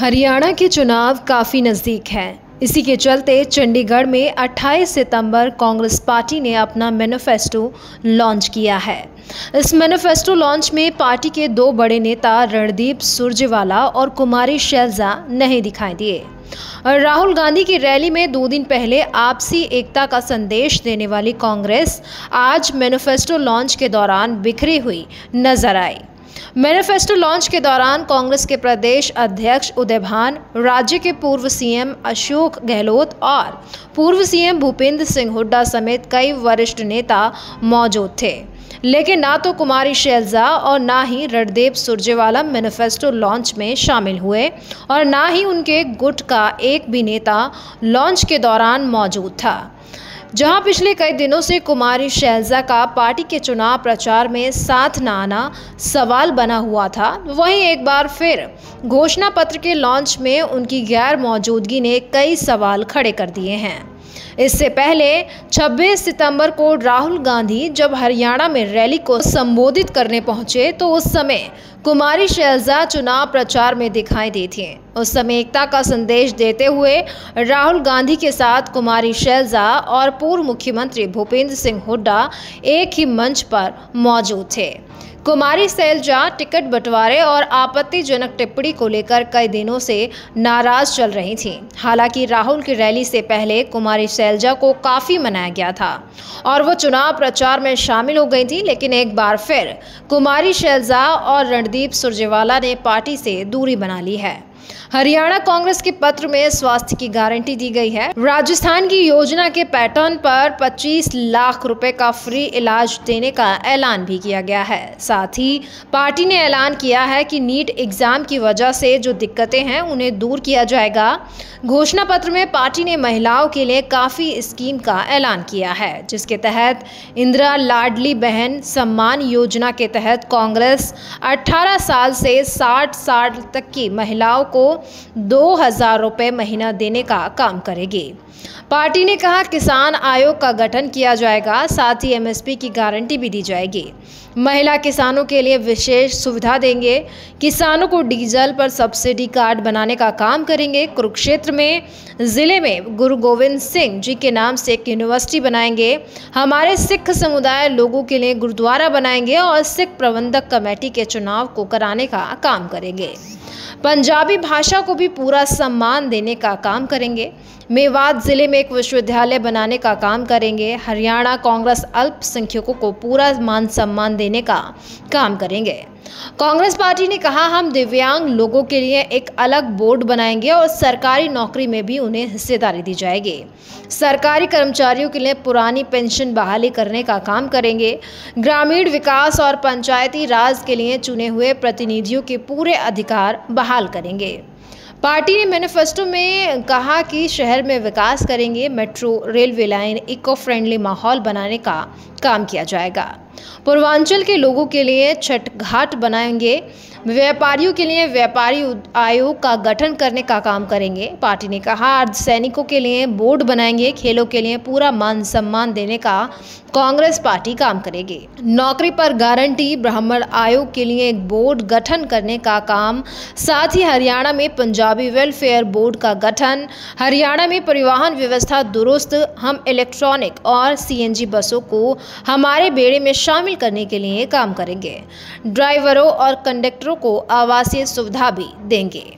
हरियाणा के चुनाव काफ़ी नज़दीक हैं। इसी के चलते चंडीगढ़ में 28 सितंबर कांग्रेस पार्टी ने अपना मैनिफेस्टो लॉन्च किया है। इस मैनिफेस्टो लॉन्च में पार्टी के दो बड़े नेता रणदीप सुरजेवाला और कुमारी शैलजा नहीं दिखाई दिए। राहुल गांधी की रैली में दो दिन पहले आपसी एकता का संदेश देने वाली कांग्रेस आज मैनिफेस्टो लॉन्च के दौरान बिखरी हुई नज़र आई। मैनिफेस्टो लॉन्च के दौरान कांग्रेस के प्रदेश अध्यक्ष उदय भान राज्य के पूर्व सीएम अशोक गहलोत और पूर्व सीएम भूपेंद्र सिंह हुड्डा समेत कई वरिष्ठ नेता मौजूद थे। लेकिन ना तो कुमारी शैलजा और ना ही रणदेव सुरजेवाला मैनिफेस्टो लॉन्च में शामिल हुए और ना ही उनके गुट का एक भी नेता लॉन्च के दौरान मौजूद था। जहाँ पिछले कई दिनों से कुमारी शैलजा का पार्टी के चुनाव प्रचार में साथ न आना सवाल बना हुआ था, वहीं एक बार फिर घोषणा पत्र के लॉन्च में उनकी गैर मौजूदगी ने कई सवाल खड़े कर दिए हैं। इससे पहले 26 सितंबर को राहुल गांधी जब हरियाणा में रैली को संबोधित करने पहुँचे तो उस समय कुमारी शहजा चुनाव प्रचार में दिखाई दी थी। उस समय एकता का संदेश देते हुए राहुल गांधी के साथ कुमारी शैलजा और पूर्व मुख्यमंत्री भूपेंद्र सिंह हुड्डा एक ही मंच पर मौजूद थे। कुमारी सैलजा टिकट बंटवारे और आपत्तिजनक टिप्पणी को लेकर कई दिनों से नाराज़ चल रही थी। हालाँकि राहुल की रैली से पहले कुमारी सैलजा को काफ़ी मनाया गया था और वो चुनाव प्रचार में शामिल हो गई थी, लेकिन एक बार फिर कुमारी शैलजा और रणदीप सुरजेवाला ने पार्टी से दूरी बना ली है। हरियाणा कांग्रेस के पत्र में स्वास्थ्य की गारंटी दी गई है। राजस्थान की योजना के पैटर्न पर 25 लाख रुपए का फ्री इलाज देने का ऐलान भी किया गया है। साथ ही पार्टी ने ऐलान किया है कि नीट एग्ज़ाम की वजह से जो दिक्कतें हैं, उन्हें दूर किया जाएगा। घोषणा पत्र में पार्टी ने महिलाओं के लिए काफ़ी स्कीम का ऐलान किया है, जिसके तहत इंदिरा लाडली बहन सम्मान योजना के तहत कांग्रेस 18 साल से 60 साल तक की महिलाओं को दो हज़ार रुपये महीना देने का काम करेगी। पार्टी ने कहा, किसान आयोग का गठन किया जाएगा, साथ ही एमएसपी की गारंटी भी दी जाएगी। महिला किसानों के लिए विशेष सुविधा देंगे। किसानों को डीजल पर सब्सिडी कार्ड बनाने का काम करेंगे। कुरुक्षेत्र में, ज़िले में गुरु गोविंद सिंह जी के नाम से एक यूनिवर्सिटी बनाएँगे। हमारे सिख समुदाय लोगों के लिए गुरुद्वारा बनाएँगे और सिख प्रबंधक कमेटी के चुनाव को कराने का काम करेंगे। पंजाबी भाषा को भी पूरा सम्मान देने का काम करेंगे। मेवात ज़िले में एक विश्वविद्यालय बनाने का काम करेंगे। हरियाणा कांग्रेस अल्पसंख्यकों को पूरा मान सम्मान देने का काम करेंगे। कांग्रेस पार्टी ने कहा, हम दिव्यांग लोगों के लिए एक अलग बोर्ड बनाएँगे और सरकारी नौकरी में भी उन्हें हिस्सेदारी दी जाएगी। सरकारी कर्मचारियों के लिए पुरानी पेंशन बहाली करने का काम करेंगे। ग्रामीण विकास और पंचायती राज के लिए चुने हुए प्रतिनिधियों के पूरे अधिकार बहाल करेंगे। पार्टी ने मैनिफेस्टो में कहा कि शहर में विकास करेंगे, metro, railway line eco friendly माहौल बनाने का काम किया जाएगा। पूर्वांचल के लोगों के लिए छठ घाट बनाएँगे। व्यापारियों के लिए व्यापारी आयोग का गठन करने का काम करेंगे। पार्टी ने कहा अर्धसैनिकों के लिए बोर्ड बनाएँगे, खेलों के लिए पूरा मान सम्मान देने का कांग्रेस पार्टी काम करेगी। नौकरी पर गारंटी, ब्राह्मण आयोग के लिए एक बोर्ड गठन करने का काम, साथ ही हरियाणा में पंजाबी वेलफेयर बोर्ड का गठन, हरियाणा में परिवहन व्यवस्था दुरुस्त, हम इलेक्ट्रॉनिक और सीएनजी बसों को हमारे बेड़े में शामिल करने के लिए काम करेंगे। ड्राइवरों और कंडक्टरों को आवासीय सुविधा भी देंगे।